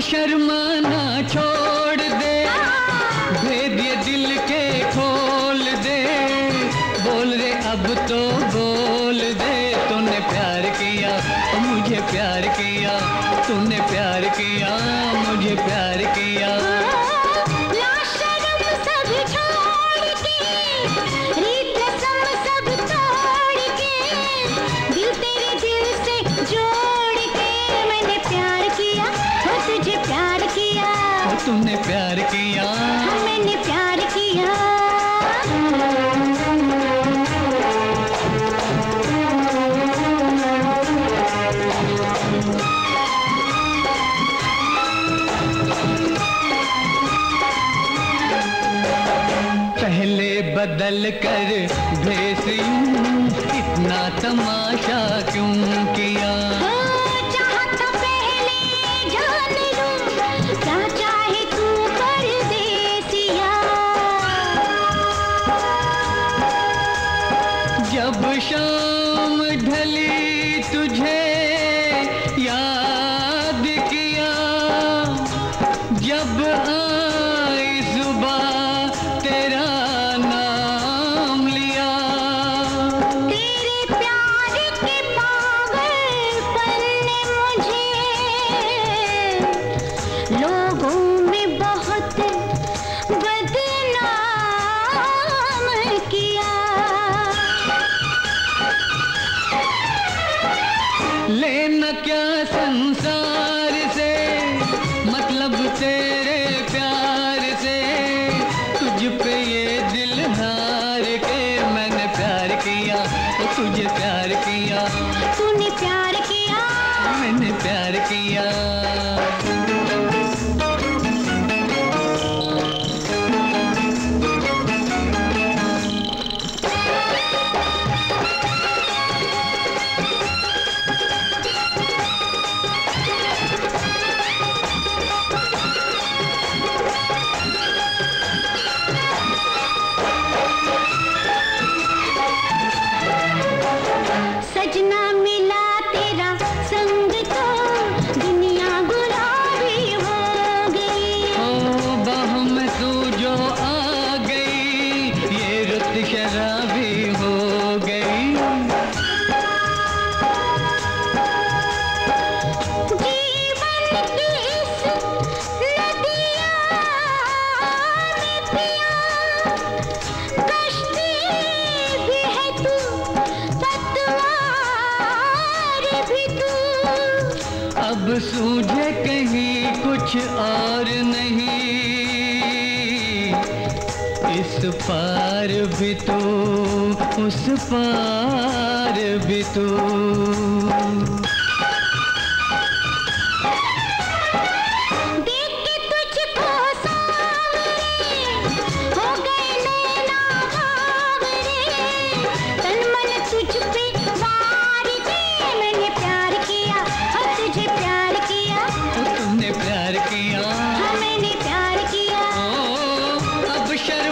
शर्माना छोड़ दे। भेद दिल के खोल दे। बोल रे, अब तो बोल दे। तूने प्यार किया, मुझे प्यार किया, तूने प्यार किया, मुझे प्यार किया। प्यार किया। मैंने प्यार किया। पहले बदल कर भेस इतना तमाशा क्यों किया? शाम ढली तुझे क्या संसार से? मतलब तेरे प्यार से। तुझ पे ये दिल हार के मैंने प्यार किया तो तुझे प्यार किया। तूने प्यार किया। मैंने प्यार किया। अब सूझे कहीं कुछ और नहीं। इस पार भी तो उस पार भी तो।